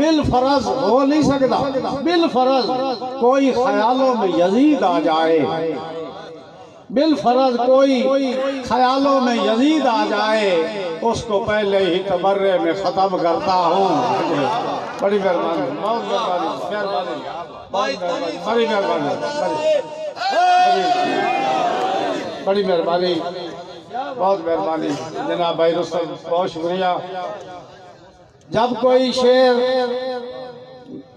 Bill फरज हो नहीं सकता। बिल फरज, कोई ख्यालों में यजीद आ जाए। बिल फरज, कोई ख्यालों में यजीद आ जाए, उसको पहले ही तबर्रे में ख़त्म करता हूँ। बड़ी मेहरबानी बड़ी मेहरबानी बड़ी मेहरबानी बहुत मेहरबानी, जनाब भाई रुस्तम बहुत शुक्रिया। जब कोई शेर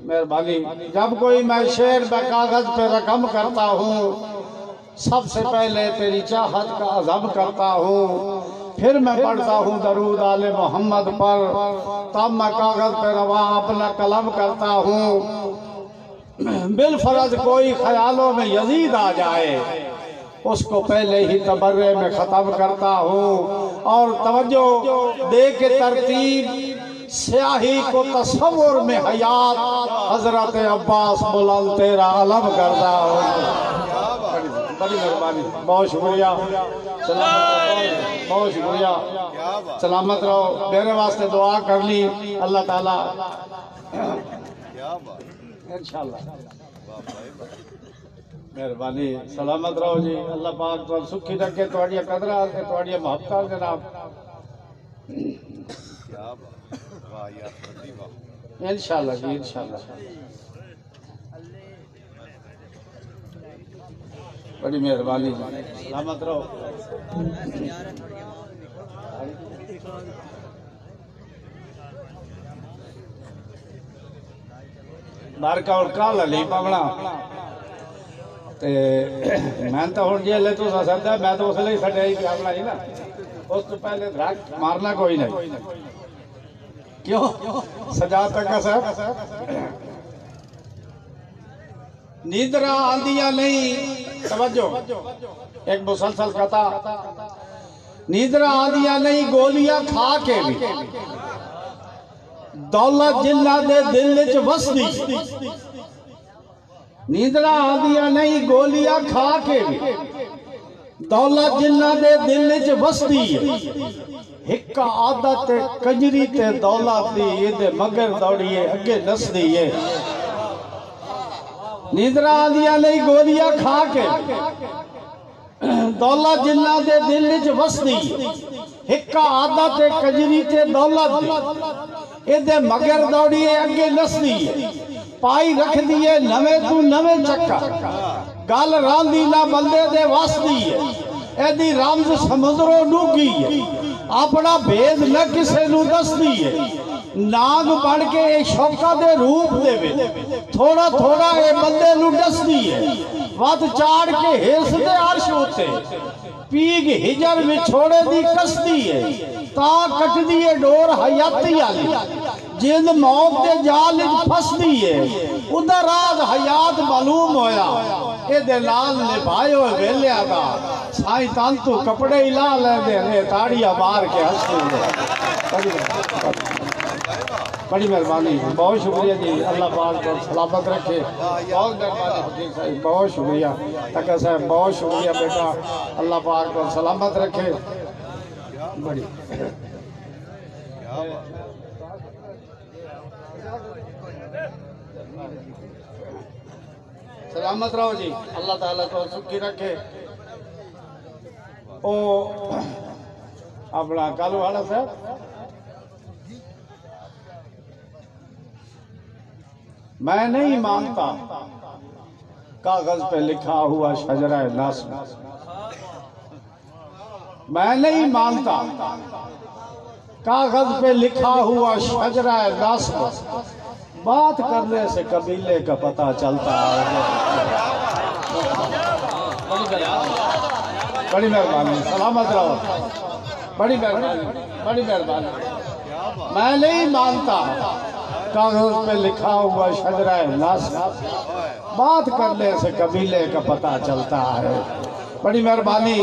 मेहरबानी, जब कोई मैं शेर मैं कागज़ पे रकम करता हूँ, सबसे पहले तेरी चाहत का अजब करता हूँ। फिर मैं पढ़ता हूँ दरूद आले मोहम्मद पर, तब मैं कागज़ पे रवा अपना कलम करता हूँ। बिलफरज कोई ख्यालों में यजीद आ जाए, उसको पहले ही तबर्रे में ख़त्म करता हूँ। और तवज्जो दे के तरतीब स्याही को तस्वुर में हयात। हज़रत अब्बास बुलंद तेरा अलम करता हो। बहुत शुक्रिया। बहुत शुक्रिया। सलामत रहो। मेरे वास्ते दुआ कर ली अल्लाह ताला। मेहरबानी। सलामत रहो जी। अल्लाह पाक सुखी रखे थोड़ी कदरा थोड़ी मोहब्बत जनाब इंशाल्लाह जी इंशाल्लाह बड़ी मेहरबानी। सलामत रहो। बारका और काल ले पावना ते मैं तो हुन जे ले तो मैं तो उसले ही पावना ही ना। उस तो पहले राग मारना कोई नहीं। क्यों? सजाद तक तो साहब। आंदिया नहीं। समझो। एक मुसलसल कथा। आंदिया नहीं, गोलियाँ खा के भी। दौलत जिला दे दिल च वसदी। निद्रा आंदिया नहीं, गोलियाँ खा के भी। दौलत जिला दे दिल च वसदी। हिक आदत कंजरी ते दौलत दी एदे मगर दौड़िए अगे नसदी है। आदिया नहीं गोलियाँ खा के दौलत जिन्ना दे दिल च आदत कंजरी ते दौलत एदे मगर दौड़िए पाई रख दिए नवे तू नवे चक्का। गल रांदी ना बंदे दे वसदी है। एदी रामज समुद्रो डूगी है। ਆਪਣਾ ਭੇਦ ਨਾ ਕਿਸੇ ਨੂੰ ਦੱਸਦੀ ਏ ਨਾਗ ਬਣ ਕੇ ਇਹ ਸ਼ੌਕਾਂ ਦੇ ਰੂਪ ਦੇ ਵਿੱਚ ਥੋੜਾ ਥੋੜਾ ਇਹ ਬੰਦੇ ਨੂੰ ਡਸਦੀ ਹੈ ਵੱਧ ਚਾੜ ਕੇ ਹਿਰਸ ਦੇ ਅਰਸ਼ ਉੱਤੇ ਪੀਗ ਹਿਜਰ ਵਿਛੋੜੇ ਦੀ ਕਸਦੀ ਹੈ ਤਾਂ ਕੱਟਦੀ ਹੈ ਡੋਰ ਹਯਾਤੀ ਵਾਲੀ ਜਿੰਦ ਮੌਤ ਦੇ ਜਾਲ ਵਿੱਚ ਫਸਦੀ ਹੈ ਉਹਦਾ ਰਾਜ਼ ਹਯਾਤ ਮਾਲੂਮ ਹੋਇਆ ਇਹਦੇ ਨਾਲ ਨਿਭਾਏ ਹੋਏ ਵੇਲਿਆਂ ਦਾ साई ताल तो कपड़े ही ला ले दे ने ताड़िया बार के हँसते बड़ी मेहरबानी। बहुत शुक्रिया जी। अल्लाह पाक को सलामत रखे। बहुत मेहरबानी साहब। बहुत शुक्रिया। तक साहब, बहुत शुक्रिया बेटा। अल्लाह पाक को सलामत रखे। बड़ी। सलामत रहो जी। अल्लाह ताला तो सुखी रखे। अपना कालू वाला साहब। मैं नहीं मानता, कागज़ पे लिखा हुआ शजरा नस मैं नहीं मानता, कागज़ पे लिखा हुआ शजरा नस बात करने से कबीले का पता चलता है। बड़ी मेहरबानी। सलामत रहो। बड़ी मेहरबानी। बड़ी मेहरबानी। मैं नहीं मानता कागज़ पे लिखा हुआ शजरा नस बात करने से कबीले का पता चलता है। बड़ी मेहरबानी।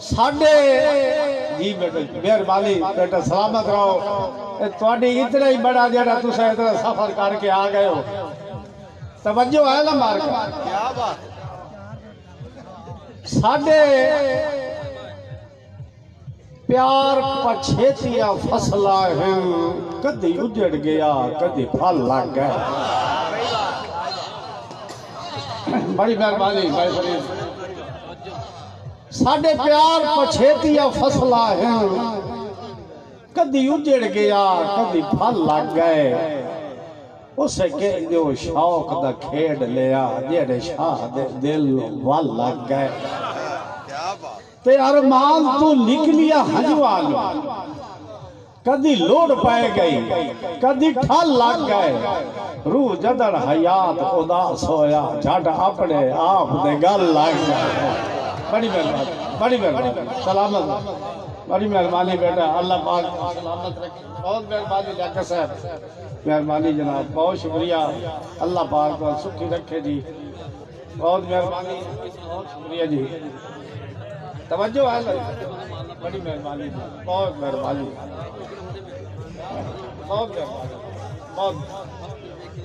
साढ़े जी बेटे, मेहरबानी। बेटा, सलामत रहो। थोड़ी इतना ही बड़ा जरा तुम इतना सफ़र करके आ गए हो। तवज्जो है ना मार का साढ़े प्यार पछेतिया फ़सल है कदी उजड़ गया कदी फल लग गया बड़ी मेहरबानी भाई फरीद प्यार पछेतिया फ़सल है कदी उजड़ गया कदी फल लग गए ਉਸੇ ਕੇ ਜੋ ਸ਼ੌਕ ਦਾ ਖੇਡ ਲਿਆ ਜਿਹੜੇ ਸ਼ਾਹ ਦੇ ਦਿਲ ਨੂੰ ਵੱਲ ਲੱਗ ਗਏ ਤੇ ਅਰਮਾਨ ਤੂੰ ਨਿਕਲਿਆ ਹਜਵਾ ਨੂੰ ਕਦੀ ਲੋੜ ਪੈ ਗਈ ਕਦੀ ਠੱਲ ਲੱਗ ਗਏ ਰੂਹ ਜਦੜ ਹਯਾਤ ਉਦਾਸ ਹੋਇਆ ਛੱਡ ਆਪਣੇ ਆਪ ਦੇ ਗੱਲ ਲੱਗ ਗਏ ਬੜੀ ਮਿਹਰਬਾਨੀ ਬੜੀ ਮਿਹਰਬਾਨੀ ਸਲਾਮਤ बड़ी मेहरबानी बेटा, अल्लाह पाक सलामत रखे। बहुत मेहरबानी डॉक्टर साहब। मेहरबानी जनाब, बहुत शुक्रिया। अल्लाह पाक सुखी रखे जी। बहुत मेहरबानी, बहुत शुक्रिया जी। तवज्जो है बड़ी मेहरबानी बहुत मेहरबानी। बहुत बहुत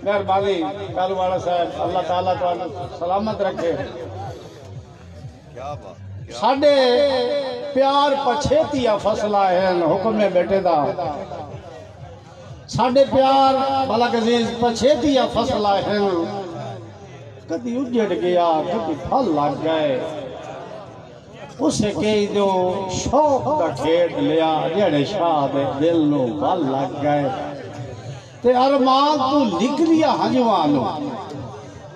मेहरबानी, कालू वाला साहब। अल्लाह ताला तो सलामत रखे। ਸਾਡੇ ਪਿਆਰ ਪਛੇਤੀਆ ਫਸਲਾ ਹੈ ਹੁਕਮੇ ਬੇਟੇ ਦਾ ਸਾਡੇ ਪਿਆਰ ਮਲਕ ਅਜ਼ੀਜ਼ ਪਛੇਤੀਆ ਫਸਲਾ ਹੈ ਕਦੀ ਉਜੜ ਗਿਆ ਕਦੀ ਫਲ ਲੱਗ ਗਏ ਉਸੇ ਕੇ ਜੋ ਸ਼ੌਕ ਦਾ ਖੇਡ ਲਿਆ ਜਿਹੜੇ ਸ਼ਾਹ ਦੇ ਦਿਲ ਨੂੰ ਵੱਲ ਲੱਗ ਗਏ ਤੇ ਅਰਮਾਨ ਤੂੰ ਨਿਕਲਿਆ ਹਜਵਾ ਨੂੰ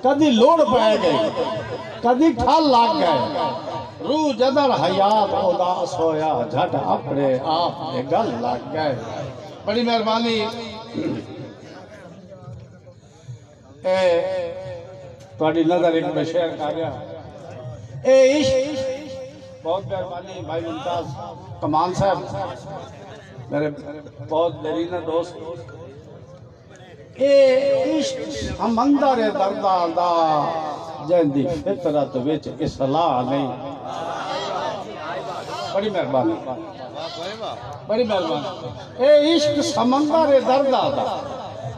ਕਦੀ ਲੋੜ ਪੈ ਗਈ ਕਦੀ ਠੱਲ ਲੱਗ ਗਏ रू जदर हयात उदास होया झट अपने आप ने गल लग गए बड़ी मेहरबानी। ए थोड़ी नज़र एक में शेयर कर गया ए इश्क। बहुत मेहरबानी भाई मुमताज़। कमाल साहब। मेरे बहुत दरीना दोस्त। ए इश्क। हम अंदर है दरदा दा। जैन की फितरत तो विच इसलाह नहीं। बड़ी मेहरबानी। बड़ी मेहरबानी। ए इश्क समंदर है दर्द आता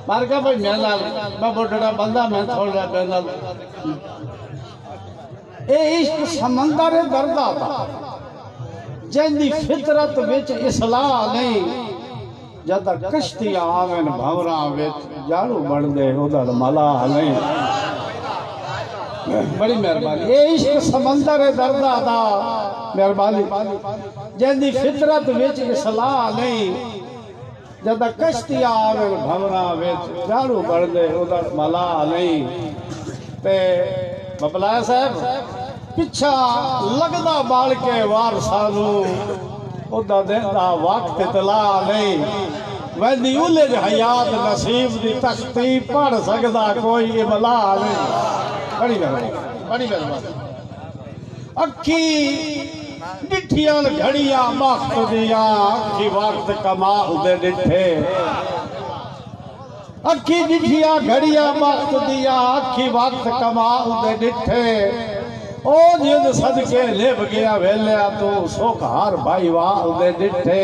मार क्या भाई मैं नाल, मैं बोडड़ा बंदा, मैं थोड़ा मैं नाल। ए इश्क समंदर है दर्द आता जैंदी फितरत विच इसलाह नहीं। जद तक कश्तियाँ आवन, भंवरा विच जाड़ू बनदे उधर मलाह नहीं। ਨਹੀਂ ਬੜੀ ਮਿਹਰਬਾਨੀ ਇਹ ਇਸ਼ਕ ਸਮੰਦਰ ਹੈ ਦਰਦਾ ਦਾ ਮਿਹਰਬਾਨੀ ਜਿੰਦੀ ਫਿਤਰਤ ਵਿੱਚ ਇਸਲਾਹ ਨਹੀਂ ਜਦ ਕਸ਼ਤੀਆਂ ਆਵਨ ਭਵਰਾਂ ਵਿੱਚ ਜਾੜੂ ਬਣਦੇ ਉਹਦਾ ਮਲਾ ਨਹੀਂ ਤੇ ਬਬਲਾ ਸਾਹਿਬ ਪਿੱਛਾ ਲੱਗਦਾ ਬਾਲ ਕੇ ਵਾਰਸਾਂ ਨੂੰ ਉਹਦਾ ਦਿੰਦਾ ਵਕਤ ਤਲਾ ਨਹੀਂ वैंदी उलझ हयात नसीब दी तख्ती पढ़ सकदा कोई ये बला नहीं। बड़ी मेहरबानी बड़ी मेहरबानी अखी डिठियाँ घड़ियाँ वक्त दिया अखी वक्त कमाल दे डिठे। अखी डिठियाँ घड़ियाँ वक्त दिया अखी वक्त कमाल दे डिठे। ओ जिद सदके लिभ गया वेलिया तू सुख हर भाई वाल दे डिठे।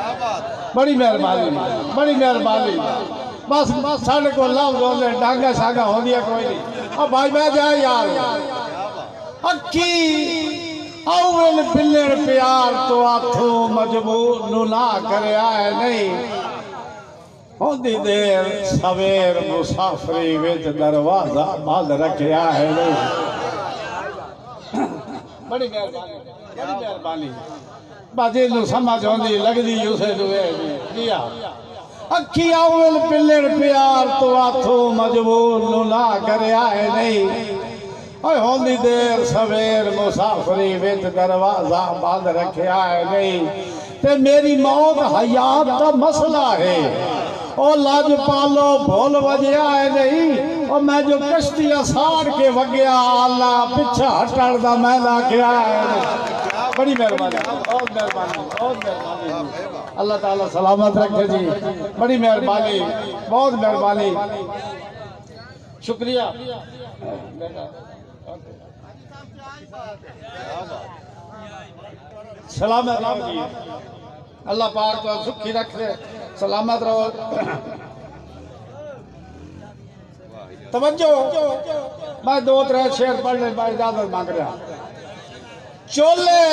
बड़ी मेहरबानी। बड़ी मेहरबानी। बस बस साढ़े को लाभ होने डांगा शांगा हो दिया कोई नहीं। और भाई, मैं जाए यार। अक्की अवन बिल्लर प्यार तो आथो मजबूर नुला कर आए नहीं। होती देर सवेर मुसाफरी विच दरवाज़ा बंद रखा है नहीं। बड़ी मेहरबानी। बड़ी मेहरबानी। ਬਾਜੀ ਨੂੰ ਸਮਝ ਆਉਂਦੀ ਲੱਗਦੀ ਉਸੇ ਨੂੰ ਇਹ ਜੀ ਆ ਅੱਖੀ ਆਵਲ ਪਿੱਲਣ ਪਿਆਰ ਤੋਂ ਆਥੋਂ ਮਜਬੂਰ ਨੂੰ ਨਾ ਕਰਿਆ ਹੈ ਨਹੀਂ ਓਏ ਹੁੰਦੀ ਦੇਰ ਸਵੇਰ ਮੁਸਾਫਰੀ ਵਿੱਚ ਦਰਵਾਜ਼ਾ ਬੰਦ ਰੱਖਿਆ ਹੈ ਨਹੀਂ ਤੇ ਮੇਰੀ ਮੌਤ ਹਯਾਤ ਦਾ ਮਸਲਾ ਹੈ ਉਹ ਲੱਜ ਪਾਲੋ ਭੁੱਲ ਵਜਿਆ ਹੈ ਨਹੀਂ ਉਹ ਮੈਂ ਜੋ ਕਸ਼ਤੀਆਂ ਸਾੜ ਕੇ ਵਗਿਆ ਆਲਾ ਪਿੱਛਾ ਹਟਣ ਦਾ ਮੈਂ ਲਾਗਿਆ ਹੈ बड़ी मेहरबानी, बहुत मेहरबानी बहुत मेहरबानी। अल्लाह ताला सलामत रखे जी। बड़ी मेहरबानी, बहुत मेहरबानी। शुक्रिया। सलामत अल्लाह पाक तो सुखी रखे, सलामत रहो। तवज्जो। मैं दो त्रै शेर पढ़ने इजाज़त मांग रहा। चोले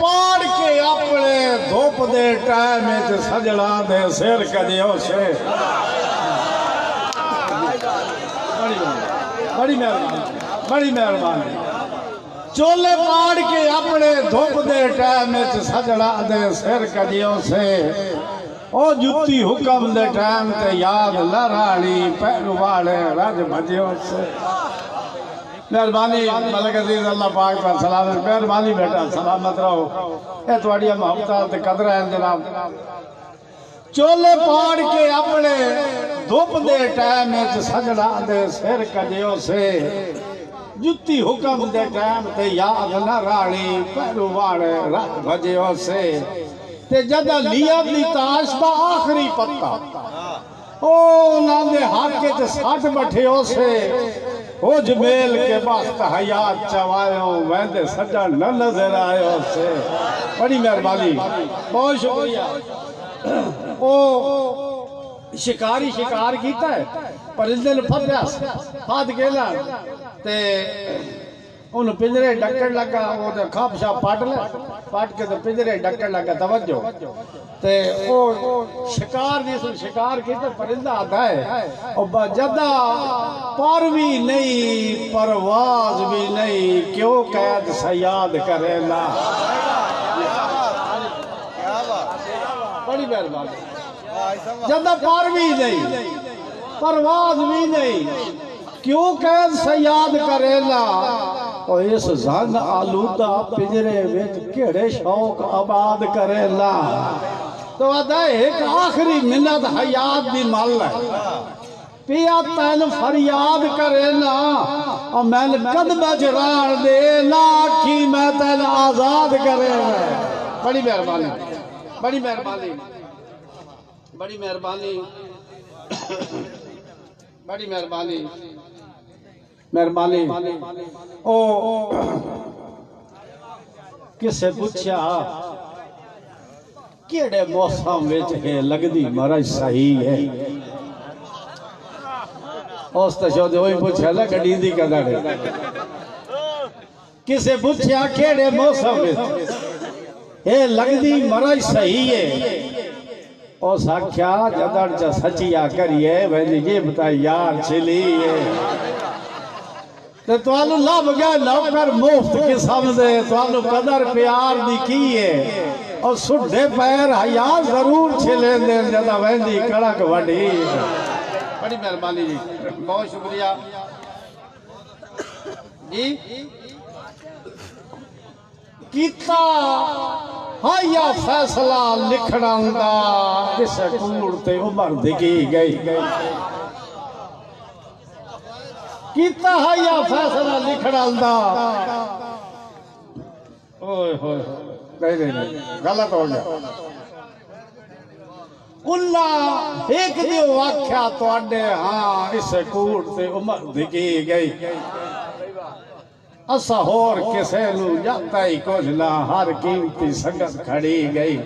पाड़ के अपने धुप दे टाइम सजड़ा दे सिर कदियो बड़ी मेहरबानी बड़ी मेहरबानी। चोले पाड़ के अपने धुप दे टाइम च सजड़ा दे सिर कदियो ओ जुत्ती हुक्म दे टाइम ते याद रानी पैर वाले रज भजियो से मेहरबानी, मलक अज़ीज़, अल्लाह पाक का सलामत मेहरबानी बेटा, सलामत रहो। ये थोड़ी मोहब्बत ते कदर है जनाब। चोले पाड़ के अपने धुप दे टाइम च सजड़ा दे सिर कजियो से। जुत्ती हुक्म दे टाइम ते याद न रानी पैरू वाले रख भजियो से। ते जदा लिया दी ताश दा आखिरी पत्ता, ओ नांदे हाके च सट बैठियो से। ओ मेल के वक्त हयात चवायो, वैदे सजा न नज़र आयो से। बड़ी मेहरबानी। बहुत शुक्रिया। ओ, शिकारी शिकार कीता है, परिंदे ने फदया फाद गेला ते उन पिंजरे डकण लगा वो ते खाप शाप पाट ले पाट के ते पिंजरे डकण लगा तवज्जो ते ओ शिकार जिस शिकार कीते परिंदा आता है और जदा पर भी नहीं परवाज भी नहीं क्यों कैद सयाद करेला बड़ी मेहरबानी जदा पर भी नहीं परवाज भी नहीं क्यों कैद सयाद करेला इस जंग आलूदा पिंजरे विच केड़े शौक आबाद करेला तो अदा एक आखिरी मिन्नत हयात दी मल है। पिया तैन फरियाद करे ना, और मैन कदम चरान दे ना आखी मैं तैन आज़ाद करे। बड़ी मेहरबानी बड़ी मेहरबानी बड़ी मेहरबानी बड़ी मेहरबानी। मेहरबानी। ओ, किसे पूछा केड़े मौसम विच हे, लगदी महाराज सही है। उस तो शोध वही पूछा ना, गड्डी दी कदर किसे पूछा केड़े मौसम विच हे, लगदी महाराज सही है। उस आख्या, जदड़ च सचिया करिए वे जे बताई, यार छिली है। ते तुहानू लभ गया नौकर मुफ़्त की समझे। तुहानू कदर प्यार दी की है? और सुड्ढे पैर हया ज़रूर छिलें दे जदा वेंदी कड़क वडी बड़ी मेहरबानी जी। बहुत शुक्रिया। जी? कीता हया फैसला लिखना दा किस कूड़ ते उमर दी गई। ਕੀਤਾ ਹੈ ਇਹ ਫੈਸਲਾ ਲਿਖਣ ਆਲਦਾ ਓਏ ਹੋਏ ਨਹੀਂ ਨਹੀਂ ਗਲਤ ਹੋ ਗਿਆ ਕੁੱਲਾ ਇੱਕ ਦਿਓ ਆਖਿਆ ਤੁਹਾਡੇ ਹਾਂ ਇਸ ਕੂੜ ਤੇ ਉਮਰ ਦਿਕੀ ਗਈ ਅਸਾ ਹੋਰ ਕਿਸੇ ਨੂੰ ਜਾਂਦਾ ਹੀ ਕੁਝ ਨਾ ਹਰ ਕੀਮਤੀ ਸੰਗਤ ਖੜੀ ਗਈ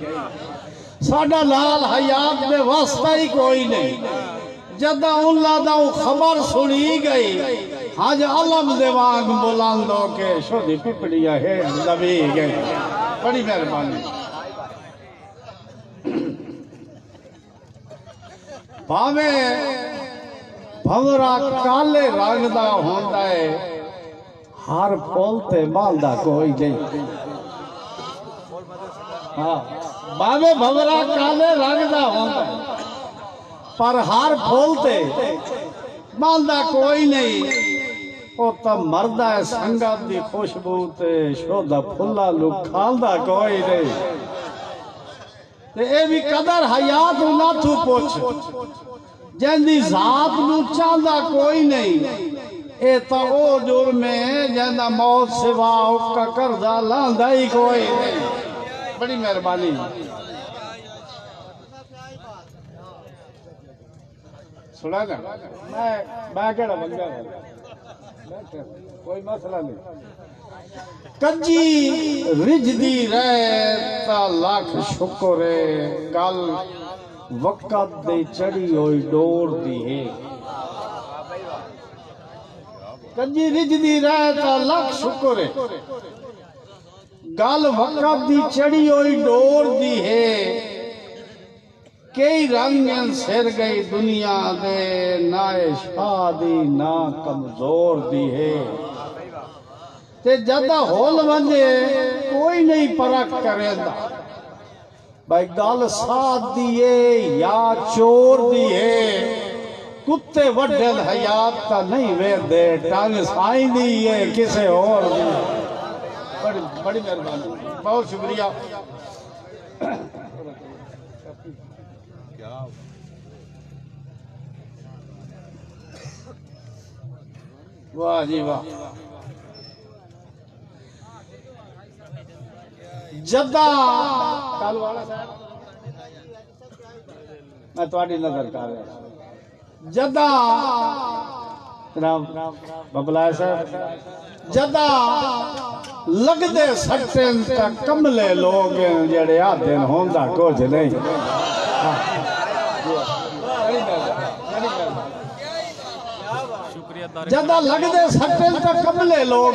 ਸਾਡਾ ਲਾਲ ਹਯਾਤ ਦੇ ਵਾਸਤਾ ਹੀ ਕੋਈ ਨਹੀਂ जदाऊं लादाऊं खबर सुनी गई, आज अलम दिमाग बुलंदो के छोटी पिपड़िया है नबी गई बड़ी मेहरबानी। भावे भवरा काले रंग दा होता है, हर पुल ते मालदा कोई नहीं। हाँ, भावे भवरा काले रंग दा होता है। ਦਾ ਹੁੰਦਾ ਹੈ ਪਰ ਹਰ ਫੁੱਲ ਤੇ ਮਾਲਦਾ ਕੋਈ ਨਹੀਂ ਉਹ ਤਾਂ ਮਰਦਾ ਹੈ ਸੰਗਤ ਦੀ ਖੁਸ਼ਬੂ ਤੇ ਸ਼ੋਧਾ ਫੁੱਲਾਂ ਨੂੰ ਖਾਂਦਾ ਕੋਈ ਨਹੀਂ ਤੇ ਇਹ ਵੀ ਕਦਰ ਹਯਾਤ ਨੂੰ ਨਾ ਤੂੰ ਪੁੱਛ ਜਿੰਦੀ ਜ਼ਾਤ ਨੂੰ ਚਾਹੁੰਦਾ ਕੋਈ ਨਹੀਂ ਇਹ ਤਾਂ ਉਹ ਜੁਰਮ ਹੈ ਜਿਹਦਾ ਮੌਤ ਸਿਵਾ ਉਕਾ ਕਰਜ਼ਾ ਲਾਂਦਾ ਹੀ ਕੋਈ ਨਹੀਂ ਬੜੀ ਮਿਹਰਬਾਨੀ सुना ना मैं मैं केड़ा बंगा कोई मसला नहीं कंजी रिजदी रहता लाख शुक्र है गल वक्त दे चढ़ी होई डोर दी है कंजी रिजदी रहता लाख शुक्र है गल वक्त दी चढ़ी होई डोर दी है कई रंग सिर गई दुनिया दे, ना शादी, ना कमज़ोर दी है। ते ज़्यादा होल वंजे, कोई नहीं परख करेंदा। भाई, गल साथ दिए या चोर दी है, कुत्ते वडल हयात का नहीं वे दे टंग साई दी है, किसे और दी। बड़ी बड़ी मेहरबानी। बहुत शुक्रिया। वाह जी वाह। जद्दा कालवाड़ा मैं थोड़ी नज़र कर रहा जद्दा नाम बबलाय साहब। जद्दा लगदे सकते कमले लोग जड़े आते होंदा कुछ नहीं। ज़्यादा लगते सटल तो कमले लोग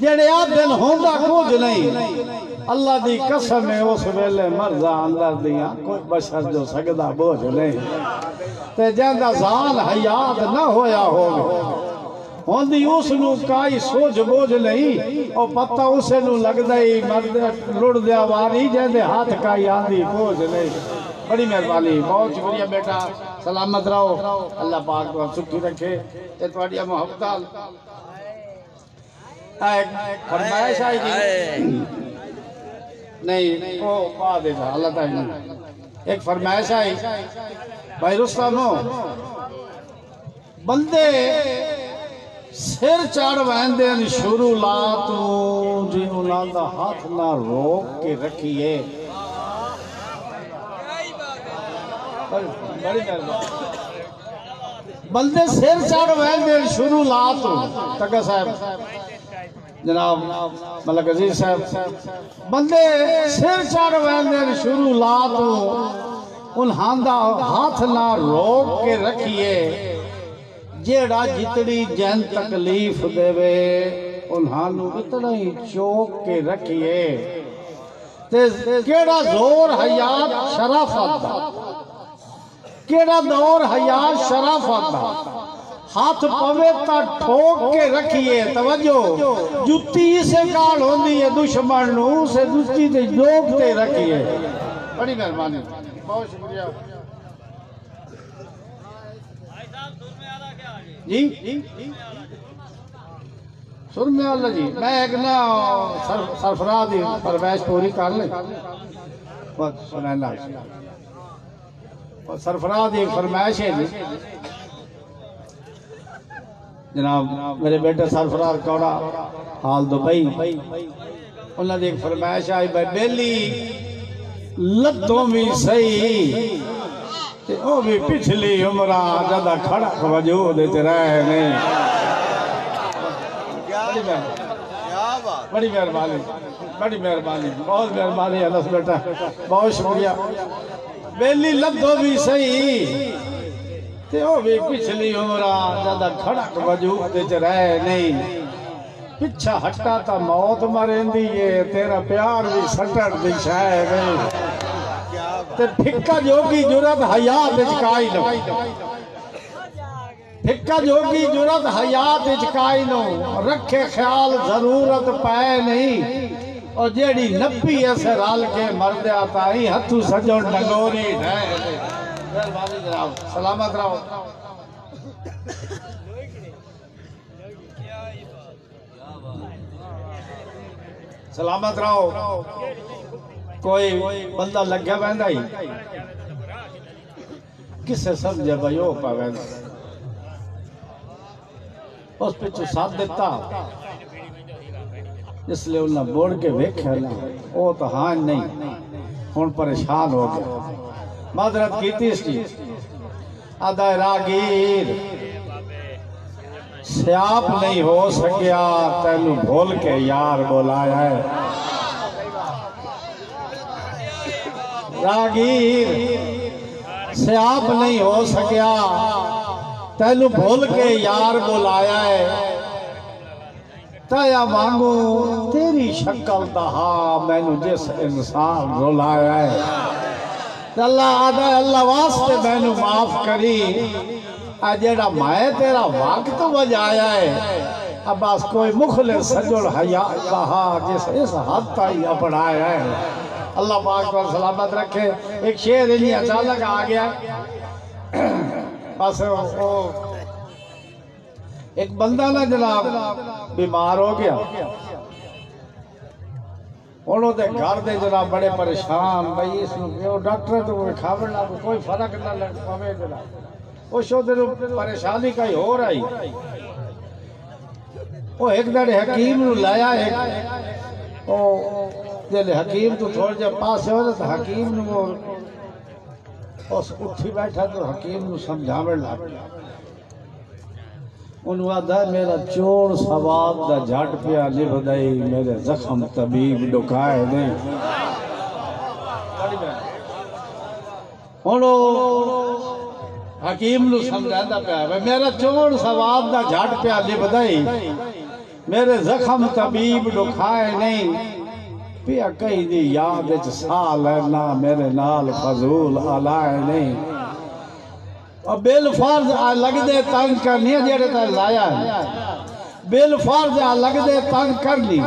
जेड़े आ होंदा कुछ नहीं अल्लाह दी कसम है उस वेले अंदर दिया कोई बशर जो बोझ नहीं ते जान हयात होया होंदी उस नु काई सोच बोझ नहीं ओ नु लगदा ही लुड़ वारी हाथ काई आंदी बोझ नहीं बड़ी मेहरबानी बहुत शुक्रिया बेटा सलामत रहो अल्लाह पाक को सुखी रखे ते ਤੁਹਾਡੀਆਂ ਮੁਹੱਬਤਾਂ एक फरमाइश आई जी नहीं वो पा देगा अल्लाह ताला एक फरमाइश आई भाई रुस्तम ਬੰਦੇ ਸਿਰ ਚੜ ਵੈਂਦੇ ਨੇ ਸ਼ੁਰੂ ਲਾ ਤੂੰ ਜੀ ਉਹਨਾਂ ਦਾ ਹੱਥ ਨਾ ਰੋਕ ਕੇ बंदे सिर चढ़ वैंदे शुरू लात तगा साहब। जनाब मलक अज़ीज़ साहब। बंदे सिर चढ़ वैंदे शुरू लात उन्हांदा हाथ ना रोक के रखिए। जेड़ा जितड़ी जन तकलीफ़ देवे, उन उन्हानू इतना ही चोक के रखिए। ते केड़ा ज़ोर हयात शराफत दा। केड़ा दौर हया शराफत हाथ पवे ता ठोक के रखिए, तवज्जो। जुत्ती से काल होंदी है दुश्मन नु से जुत्ती ते जोक ते रखिए। बड़ी मेहरबानी। बहुत शुक्रिया। भाई साहब सुर में आला क्या आ जी। जी सुर में आला जी, मैं एक ना सरफराज सरफराज पूरी कर ले। बस सुनैला। सरफराज की फरमाइश है जी। जनाब, मेरे बेटे सरफराज कौड़ा, हाल दुबई। उन्होंने एक फरमाइश आई भाई बेली भी सही ओ भी पिछली उम्र ज़्यादा खड़क वजूद च बड़ी मेहरबानी बड़ी मेहरबानी, बहुत मेहरबानी है, दस बेटा। बहुत शुक्रिया। बेली लद्दो भी सही। ते ओ भी पिछली उम्र ज़्यादा खड़क वजूद रहे नहीं। पिछा हटा ता मौत मरेंदी है, तेरा प्यार भी सटण दी शय ते फिक्का जोगी जुरत हयात विच काई न। फिक्का जोगी जुरत हयात विच काई न। रखे ख्याल ज़रूरत पै नहीं। और जेड़ी लपी ऐसे राल के मर्द आता ही हथू सजो डंगोरी। सलामत रहो। सलामत रहो। कोई बंदा लगे बहदा ही? किसे समझे भाई हो पावे उस पिछू साथ दिता। इसलिए उन्हें बोल के वेख्या ना। वो तो हाँ नहीं। हूँ परेशान हो गया। मदरत की अदा रागीर। स्याप नहीं हो सकिया, तेन भूल के यार बोलाया है। रागीर, स्याप नहीं हो सकिया, तेन भूल के यार बोलाया है। ਤਾਇਆ ਵਾਂਗੂ ਤੇਰੀ ਸ਼ਕਲ ਦਾ ਹਾ ਮੈਨੂੰ ਜਿਸ ਇਨਸਾਨ ਰੁਲਾਇਆ ਹੈ ਤੇ ਅੱਲਾ ਆਦਾ ਅੱਲਾ ਵਾਸਤੇ ਮੈਨੂੰ ਮਾਫ ਕਰੀ ਆ ਜਿਹੜਾ ਮੈਂ ਤੇਰਾ ਵਕਤ ਵਜਾਇਆ ਹੈ अब बस कोई मुखले सजल हया कहा जिस इस हद ताई अपनाया है अल्लाह पाक को सलामत रखे एक शेर इन्हीं अचानक आ गया बस वो एक बंदा ना जनाब बीमार हो गया। घर के जनाब बड़े परेशान, भाई इस डॉक्टर तो खावन लग तो कोई फ़र्क ना लग पावे जनाब। उस परेशानी कहीं हो रही। वो एक दिन हकीम लाया एक ओ जल हकीम तो थोड़े जे पास हो तो हकीम उस उठी बैठा तो हकीम समझावन लग सवाब झट पिया लिबदई मेरे जख्म तबीब डुखाए नहीं। पिया कहीं दी याद साल है मेरे नाल फजूल अलाए नहीं। और बिल फ़र्ज़ आ लगदे तंग करनी जेड़े ते लाया है। बिल फ़र्ज़ आ लगदे तंग कर ली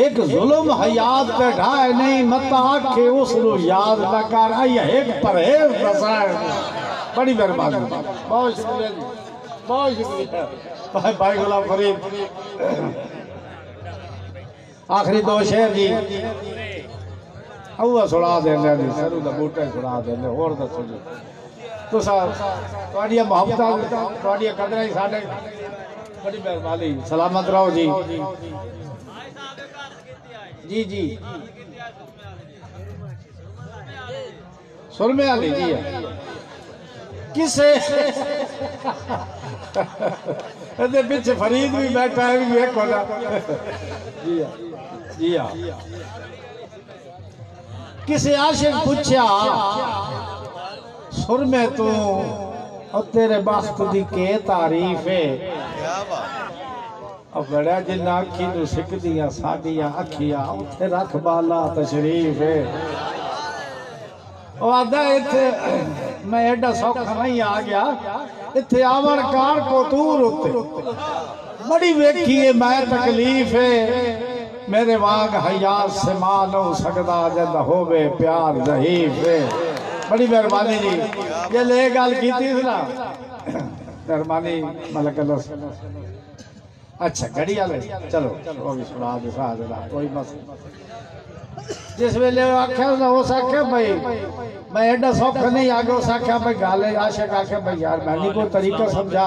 एक जुल्म हयात पे ढाए नहीं मत आखे उस नु याद न कर। आई एक परहेज दसाए बड़ी मेहरबानी। बहुत शुक्रिया बहुत शुक्रिया। भाई गुलाम फरीद। आखिरी दो शेर जी। अवा सुना देने सरू दा बूटा सुना देने, और दसो जी। ਤੁਸੀਂ ਤੁਹਾਡੀਆਂ ਮੁਹੱਬਤਾਂ ਤੁਹਾਡੀਆਂ ਕਦਰਾਂ ਹੀ ਸਾਡੇ ਬੜੀ ਮਿਹਰਬਾਨੀ ਸਲਾਮਤ ਰਹੋ ਜੀ ਜੀ ਜੀ ਸੁਰਮੇ ਵਾਲੀ ਜੀ ਕਿਸੇ ਇਹਦੇ ਪਿੱਛੇ ਫਰੀਦ ਵੀ ਬੈਠਾ ਹੈ ਵੀ ਵੇਖੋ ਨਾ ਜੀ ਆ ਜੀ ਆ ਕਿਸੇ ਆਸ਼ਿਕ ਪੁੱਛਿਆ सुर में तू और तेरे बास्त दी के तारीफ़ है। और बड़ा जिन आखी नु सिक दिया साडिया अखिया उथे रख बाला तशरीफ़ है। ओ आदा इथे मैं एडा सौखा नहीं आ गया। इथे आवन कार को दूर उते बड़ी वेखी है मैं तकलीफ़ है। मेरे वाग हयात से माल हो सकता जद होवे प्यार जहीफ है। बड़ी मेहरबानी जी। ये ले गल की ना। मेहरबानी, मलक अच्छा घड़ी वाले चलो, वो भी सुना दे सा जरा कोई मस जिस वेले आख्या उस आख्या, भाई, मैं एडा सौखा नहीं आगे, उस आख्या, भाई, गाले आशक आख्या भाई, यार, मैं नहीं कोई तरीका समझा।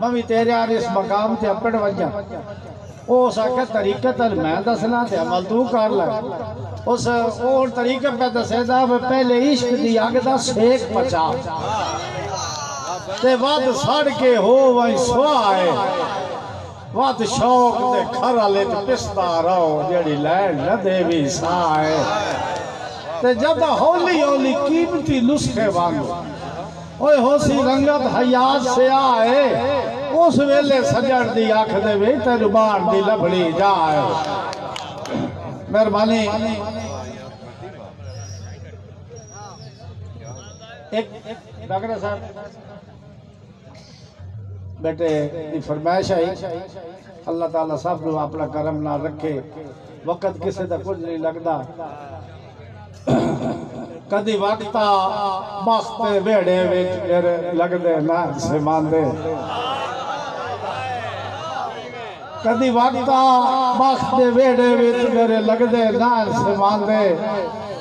मैं भी तेरे यार इस मकाम ते अपड़ वजा उस आख्या तरीका तर मैं दसना ते अमल तू कर ले उस और तरीके पे दसेदा पहले इश्क दी अग दा सेक पचा ते वद सड़ के हो वही सुआए वद शौक दे खर वाले ते पिसदा रहो जेड़ी लैन न देवी साए ते जब हौली हौली कीमती नुस्खे वांगू ओए होसी रंगत हयात से आए उस वेले सजन की अख दे तेन बाण दी लभड़ी जाए। मेहरबानी। बेटे फरमाइश आई। अल्लाह ताला सब अपना करम ना रखे। वक्त किसी का कुछ नहीं लगता कदी वक्त मस्त लगते ना ਕਦੀ ਵਕਤਾ ਬਖਤ ਦੇ ਵੇੜੇ ਵਿੱਚ ਮੇਰੇ ਲੱਗਦੇ ਨਾ ਸਮਾਂਦੇ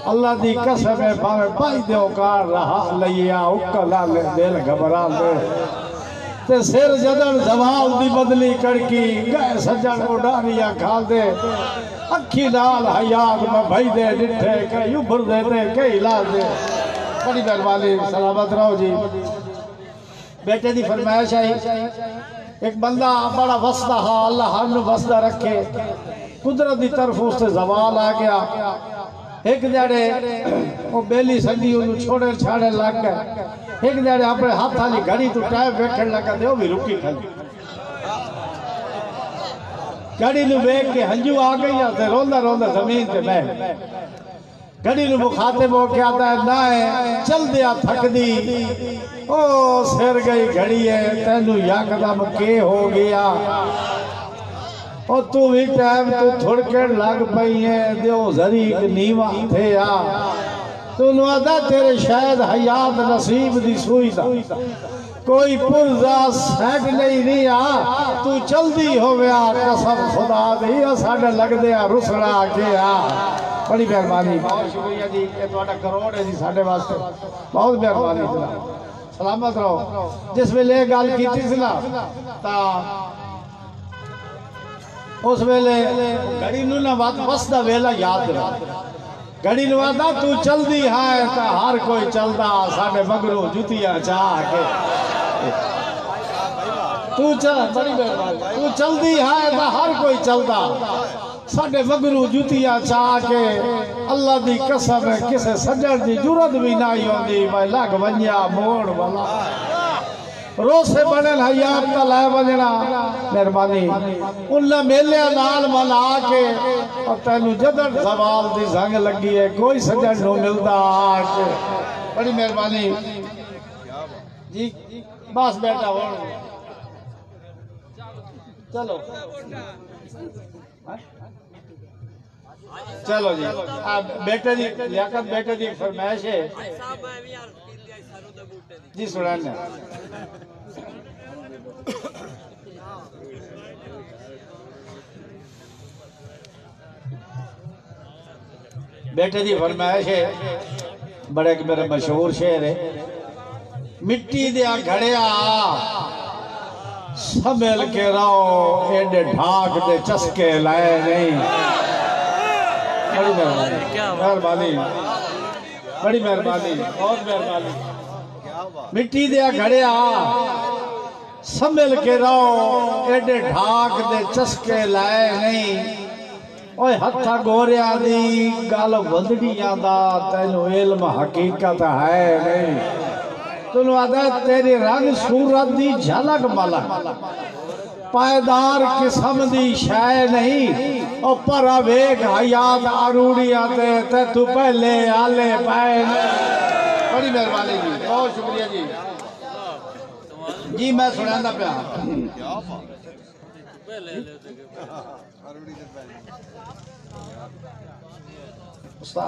अल्लाह दी कसम है भावे भाई दे औकार रहा लइया उकला ले दिल घबरा दे ਤੇ ਸਿਰ ਜਦਨ ਜ਼ਵਾਲ ਦੀ ਬਦਲੀ ਕੜਕੀ ਗਏ ਸੱਜਣ ਉਡਾਰੀਆਂ ਖਾਲਦੇ ਅੱਖੀ ਨਾਲ ਹਯਾਤ ਮੈਂ ਭਈਦੇ ਡਿੱਠੇ ਕਈ ਉਭਰਦੇ ਤੇ ਕਈ ਲਾਦੇ ਬੜੀ ਮਿਹਰਬਾਨੀ ਸਲਾਮਤ ਰਹੋ ਜੀ बेटे की फरमाइश आई एक बंदा बड़ा वसदा हा, अल्लाह हर वसदा रखे। कुदरत तरफ़ उससे जवाल आ गया। एक जड़े वो बेली संधी उन्हें छोड़े छाड़े लग गए। एक जड़े अपने हाथ वाली घड़ी तो टाइम वेखण लगा दे भी रुकी खाली घड़ी नु वेख के हंजू आ गई रोंदा रोंदा ज़मीन से बह। घड़ी मुखातिब होके आता है, ना है चल दिया थक दी ओ, सिर गई घड़ी है, तेन या कदम के हो गया? और तू भी टाइम तू थोड़के लग पई है दो जरी नीवा थे आ। तू नुआदा तेरे शायद हयात नसीब दी सुई था कोई पुरजा सैट नहीं रिया। तू जल्दी हो गया कसम खुदा दी साढ़े लगते आ, रुसड़ा आ बड़ी मेहरबानी। बहुत शुक्रिया जी थोड़ा करोड़ है जी साढ़े वास्ते। बहुत मेहरबानी सलामत रहो। जिस वेले गल की उस वे घड़ी ना बस का वेला याद रहा घड़ी नवादा तू चलती है हर कोई चलता साढ़े मगरों जुतियाँ चाह के। तू चल बड़ी मेहरबानी। तू जल्दी है तो हर कोई चलता साढ़े बगरू जुतिया चाह के अल्लाह की कसम है, किसे सजण दी भी ना आती भाई, लग वंजा मोड़ वाला। रोसे बने मेहरबानी। तेन जदन सवाल लगी है, कोई सजन नो मिलता बड़ी मेहरबानी। जी, बस चलो। चलो जी। आप बेटे जी, लियाकत बेटे जी, फरमाइश है। जी सुनाने बेटे जी, फरमाइश है। बड़े मेरे मशहूर शेर है। मिट्टी दिया घड़िया संभल के रहो एडे ढाक दे चस्के लाए नहीं। बड़ी मेहरबानी। बड़ी मेहरबानी बहुत मेहरबानी। मिट्टी दिया घड़िया संभल के रहो एडे ढाक दे चस्के लाए नहीं। ओए हथा गोरिया दी गल बदड़िया दा तेन इल्म हकीकत है नहीं। तुन वादा तेरे रंग सूरत दी झलक मलक। पायदार किस्म दी शाय नहीं और पर वेग हयात अरूड़िया ते ते तू पहले आले पाए बड़ी मेहरबानी जी बहुत शुक्रिया जी। जी मैं सुनांदा पिया।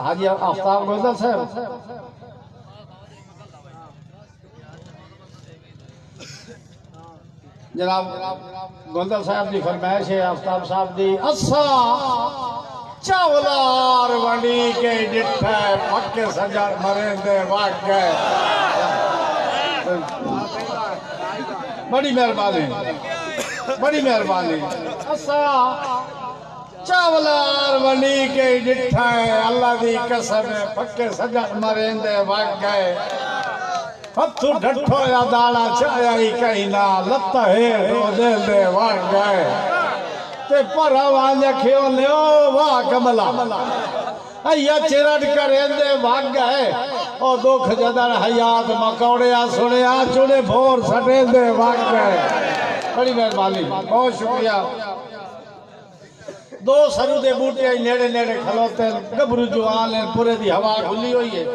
हाजी आफ्ताब रोजा साहब। जनाब गोंदल साहब की फरमाइश है आफ्ताब साहब दी असा चावलार वंडी के डिठे पक्के सजर मरे दे वाक बड़ी मेहरबानी बड़ी मेहरबानी। असा चावलार वंडी के डिठे अल्लाह दी कसम पक्के सजर मरे दे वाक हथु डठो या दाड़ा छाया ही कहीं ना लत है तो दे दे गए ते परावा लखियो लियो वाह कमला। अया चिरट करे दे भाग गए ओ दुख जदन हयात मकौड़िया सुनिया, चुने भोर सटे दे भाग गए बड़ी मेहरबानी। बहुत शुक्रिया। दो सरू बूटे नेड़े नेड़े खलोते गबरू जवान है, पूरे दी हवा खुली हुई है।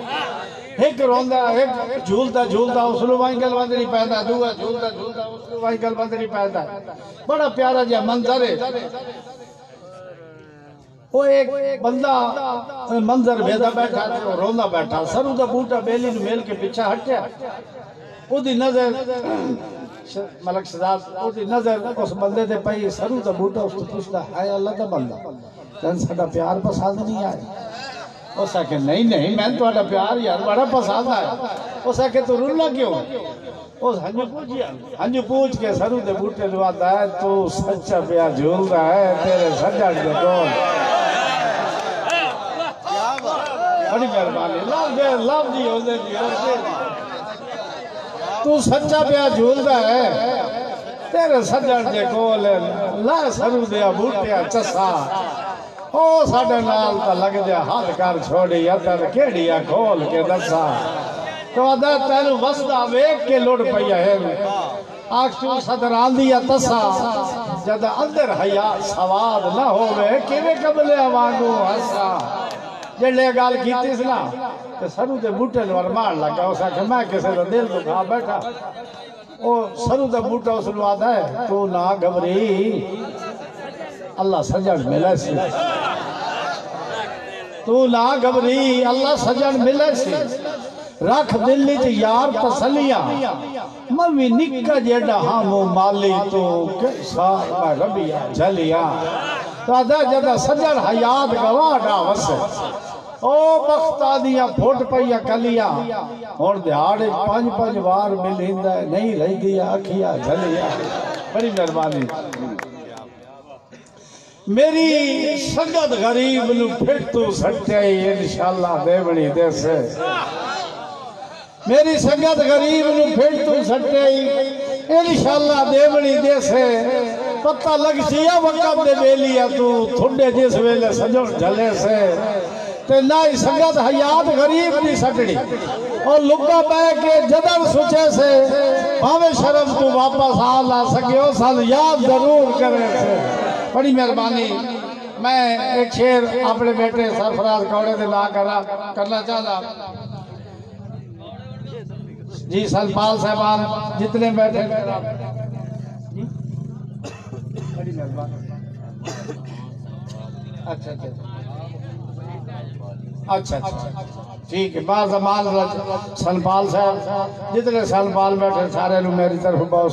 एक रोंदा एक झूलता झूलता उस गल बंद नहीं पैदा दूगा झूलता झूलता उस गल बंद नहीं पैदा। बड़ा प्यारा जहा मंजर है। वो एक बंदा मंजर भेदा बैठा था रोंदा बैठा। सरू का बूटा बेली ने मेल के पीछे हट नज़र, मलक सदा ओदी नज़र उस बंदे ते पई। सरू का बूटा उसको पूछता है अल्लाह का बंदा, तन साडा प्यार पसंद नहीं आया। उस आखे नहीं नहीं मैं थोड़ा प्यार यार बड़ा पसंद आया उस आखे तू रुला क्यों उस हंजू पूछ हंजू पूछ के सरू के बूटे लुआता है तू सच्चा प्यार झूलता है तेरे सजन के कौन बड़ी मेहरबानी लव लव जी होने तू सच्चा प्यार झूलता है तेरे सजन के कोल ला सरू दे बूटिया चसा ਉਹ ਸਾਡੇ ਨਾਲ ਤਾਂ ਲੱਗਦੇ ਹੱਥ ਕਰ ਛੋੜੀ ਅਦਰ ਕਿਹੜੀ ਆ ਖੋਲ ਕੇ ਦੱਸਾ ਤੁਹਾਡਾ ਤੈਨੂੰ ਵਸਦਾ ਵੇਖ ਕੇ ਲੁੜ ਪਈਆ ਹੈ ਆਖੂ ਸਦਰਾਂਦੀ ਆ ਤਸਾ ਜਦ ਅੰਦਰ ਹਯਾ ਸਵਾਦ ਨਾ ਹੋਵੇ ਕਿਵੇਂ ਕਬਲੇ ਵਾਂਗੂ ਹੱਸਾ ਜਿਹੜੇ ਗੱਲ ਕੀਤੀ ਸੀ ਨਾ ਤੇ ਸਰੂ ਦੇ ਬੂਟੇ ਨੂੰ ਅਰਮਾਨ ਲੱਗਾ ਉਸ ਆਖਿਆ ਮੈਂ ਕਿਸੇ ਦਾ ਦਿਲ ਦੁਖਾ ਬੈਠਾ ਉਹ ਸਰੂ ਦਾ ਬੂਟਾ ਉਸ ਨੂੰ ਆਦਾ ਹੈ ਤੂੰ ਨਾ ਘਬਰੀ ਅੱਲਾ ਸਜਣ ਮਿਲੇ तू ना घबरी, अल्लाह सजन मिले से। रख दिल च यार तसलिया। मैं भी निका जेड़ा हम हाँ, माली तो कैसा रबिया जलिया तादा जदा सजन हयात गवा ना वस। ओ बख्ता दिया फोट पईया कलिया। और दिहाड़े पाँच पाँच बार मिलिंदा नहीं रही दिया अखिया जलिया बड़ी मेहरबानी। मेरी संगत गरीब नु फिर तू सच्चाई इंशाल्लाह देवनी दस। मेरी संगत गरीब नु फिर तू सच्चाई इंशाल्लाह देवनी दस। पता लग सिया वक्त दे बेलिया तू थुंडे जिस वेले सजो ढले से। ते ना ही संगत हयात गरीब दी सटड़ी और लुका पै के जदर सोचे से, भावे शर्म तू वापस आ ला सके सन, याद ज़रूर करे से। बड़ी मेहरबानी। मैं एक शेर अपने बेटे सरफराज कौड़े से ला करा, करना चाहता। जी सतपाल साहबान, जितने बैठे। अच्छा, अच्छा अच्छा। अच्छा ठीक है बार सनपाल साहब, जितने सनपाल बैठे, सारे मेरी तरफ़ बहुत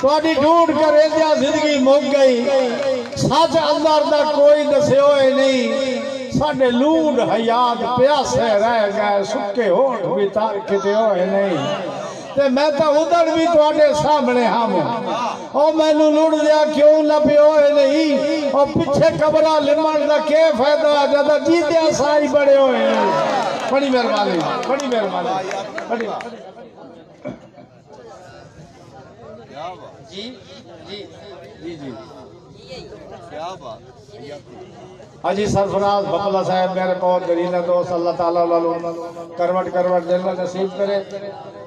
ਤੁਹਾਡੀ ਢੂੰਡ ਕਰੇਂਦਿਆ ਜ਼ਿੰਦਗੀ ਮੁੱਕ ਗਈ ਸੱਚ ਅੱਲਾਹ ਦਾ ਕੋਈ ਦੱਸਿਆ ਹੋਏ ਨਹੀਂ ਸਾਡੇ ਲੂਡ ਹਯਾਤ ਪਿਆਸੇ ਰਹਿ ਗਏ ਸੁੱਕੇ ਹੋਠ ਵੀ ਤਰ ਕਿਤੇ ਹੋਏ ਨਹੀਂ ਤੇ ਮੈਂ ਤਾਂ ਉਧਰ ਵੀ ਤੁਹਾਡੇ ਸਾਹਮਣੇ ਹਮ ਉਹ ਮੈਨੂੰ ਲੁੜ ਲਿਆ ਕਿਉਂ ਲੱਭਿਓ ਨਹੀਂ ਉਹ ਪਿੱਛੇ ਕਬਰਾਂ ਲਿਮਣ ਦਾ ਕੀ ਫਾਇਦਾ ਜਦ ਜੀਦਿਆ ਸਾਈ ਬੜੇ ਹੋਏ ਨੇ ਬੜੀ ਮਿਹਰਬਾਨੀ ਬੜੀ ਮਿਹਰਬਾਨੀ ਬੜੀ क्या बात? जी जी जी। जी क्या बात? हाँ अजी सरफराज बकला साहब मेरे बहुत गरीला दोस्त अल्लाह ताला करवट करवट दिल नसीब करे।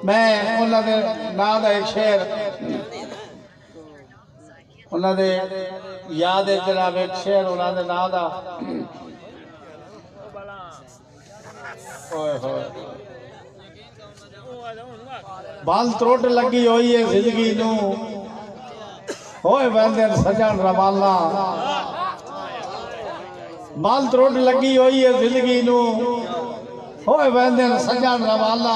मैं उन्होंने ना का एक शेर उन्होंने याद है जनाब एक शेर उन्होंने ना का ओए होए। ਬਾਲ ਤਰੋਟ ਲੱਗੀ ਹੋਈ ਹੈ ਜ਼ਿੰਦਗੀ ਨੂੰ ਹੋਏ ਬੰਦੇ ਸਜਣ ਰਵਾਨਾ ਮਾਲ ਤਰੋਟ ਲੱਗੀ ਹੋਈ ਹੈ ਜ਼ਿੰਦਗੀ ਨੂੰ ਹੋਏ ਵੰਦੇ ਨੇ ਸਜਣ ਰਵਾਨਾ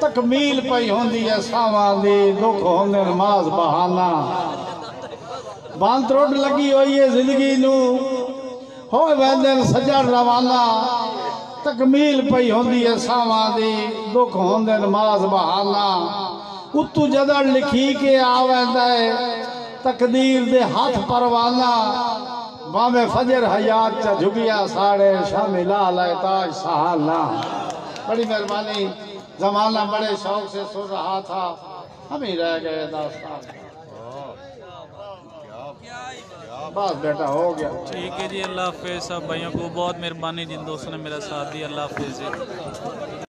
ਤਕਮੀਲ ਪਈ ਹੁੰਦੀ ਹੈ ਸਾਵਾਂ ਦੀ ਦੁੱਖ ਹੁੰਦੇ ਨੇ ਮਾਜ਼ ਬਹਾਨਾ ਮਾਲ ਤਰੋਟ ਲੱਗੀ ਹੋਈ ਹੈ ਜ਼ਿੰਦਗੀ ਨੂੰ ਹੋਏ ਵੰਦੇ ਨੇ ਸਜਣ ਰਵਾਨਾ तकमील पई होंदी है दुख होंदे नमाज़ बहाना। उतू जदड़ लिखी के आवेंदा है तकदीर दे हाथ परवाना। बामे फजर हयात चा झुगिया साड़े शामिला लाताज सहाना। बड़ी मेहरबानी, जमाना बड़े शौक से सुन रहा था। हम ही रह गए दास्तान। बस बेटा, हो गया। ठीक है जी, अल्लाह हाफिज़। सब भाइयों को बहुत मेहरबानी। जिन दोस्तों ने मेरा साथ दिया, अल्लाह हाफिज़